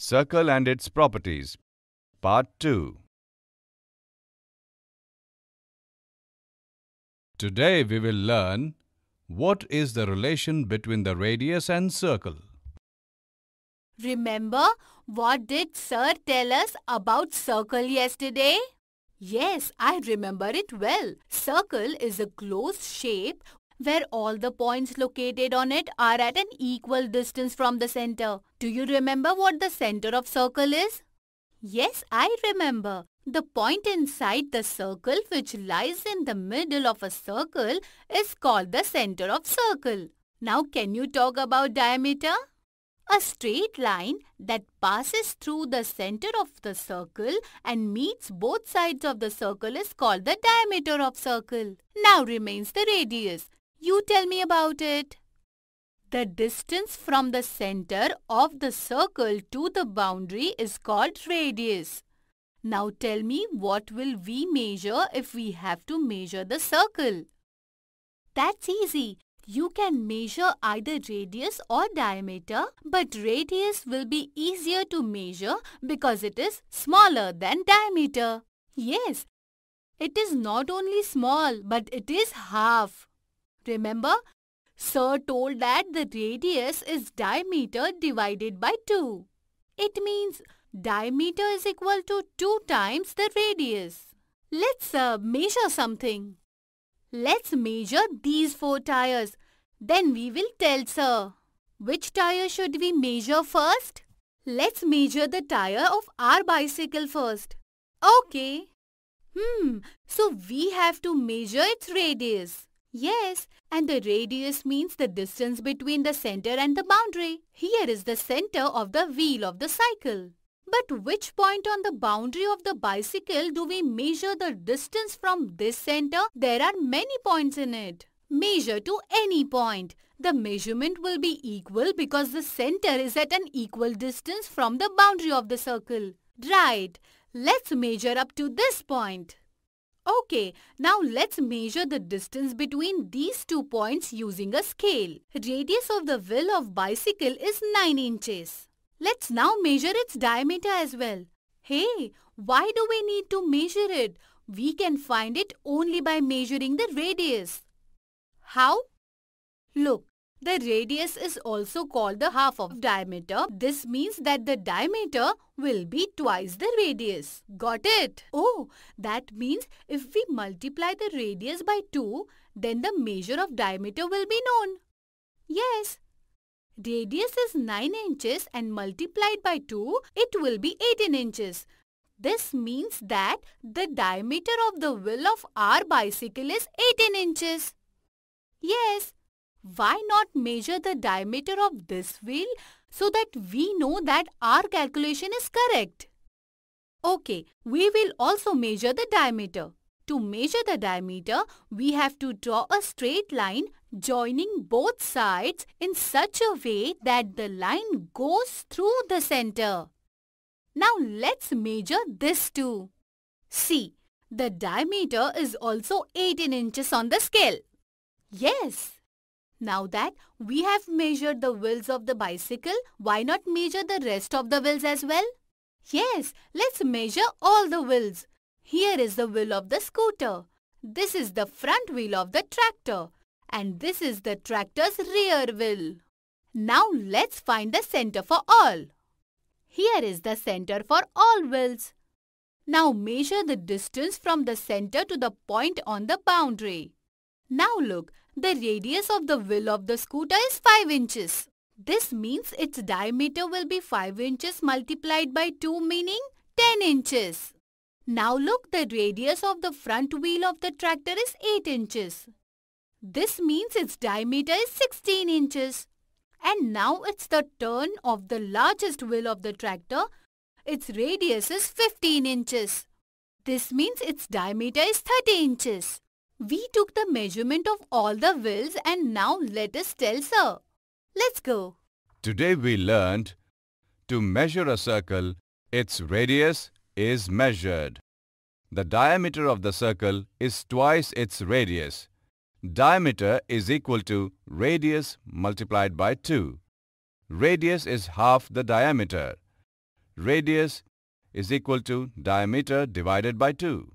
Circle and its properties. Part 2. Today we will learn what is the relation between the radius and circle. Remember what did Sir tell us about circle yesterday? Yes, I remember it well. Circle is a closed shape where all the points located on it are at an equal distance from the center. Do you remember what the center of circle is? Yes, I remember. The point inside the circle which lies in the middle of a circle is called the center of circle. Now can you talk about diameter? A straight line that passes through the center of the circle and meets both sides of the circle is called the diameter of circle. Now remains the radius. You tell me about it. The distance from the center of the circle to the boundary is called radius. Now tell me what will we measure if we have to measure the circle? That's easy. You can measure either radius or diameter, but radius will be easier to measure because it is smaller than diameter. Yes, it is not only small, but it is half. Remember, Sir told that the radius is diameter divided by 2. It means diameter is equal to 2 times the radius. Let's uh, measure something. Let's measure these four tires. Then we will tell sir. Which tire should we measure first? Let's measure the tire of our bicycle first. Okay. Hmm, so we have to measure its radius. Yes, and the radius means the distance between the center and the boundary. Here is the center of the wheel of the cycle. But which point on the boundary of the bicycle do we measure the distance from this center? There are many points in it. Measure to any point. The measurement will be equal because the center is at an equal distance from the boundary of the circle. Right. Let's measure up to this point. Okay, now let's measure the distance between these two points using a scale. Radius of the wheel of bicycle is 9 inches. Let's now measure its diameter as well. Hey, why do we need to measure it? We can find it only by measuring the radius. How? Look, the radius is also called the half of diameter. This means that the diameter will be twice the radius. Got it? Oh, that means if we multiply the radius by 2, then the measure of diameter will be known. Yes, Radius is 9 inches and multiplied by 2, it will be 18 inches. This means that the diameter of the wheel of our bicycle is 18 inches. Yes, why not measure the diameter of this wheel so that we know that our calculation is correct? Okay, we will also measure the diameter. To measure the diameter, we have to draw a straight line joining both sides in such a way that the line goes through the center. Now let's measure this too. See, the diameter is also 18 inches on the scale. Yes. Now that we have measured the wheels of the bicycle, why not measure the rest of the wheels as well? Yes, let's measure all the wheels. Here is the wheel of the scooter. This is the front wheel of the tractor and this is the tractor's rear wheel. Now let's find the center for all. Here is the center for all wheels. Now measure the distance from the center to the point on the boundary. Now look, the radius of the wheel of the scooter is 5 inches. This means its diameter will be 5 inches multiplied by 2 meaning 10 inches. Now look, the radius of the front wheel of the tractor is 8 inches. This means its diameter is 16 inches. And now it's the turn of the largest wheel of the tractor. Its radius is 15 inches. This means its diameter is 30 inches. We took the measurement of all the wheels and now let us tell sir. Let's go. Today we learned to measure a circle, its radius is measured. The diameter of the circle is twice its radius. Diameter is equal to radius multiplied by 2. Radius is half the diameter. Radius is equal to diameter divided by 2.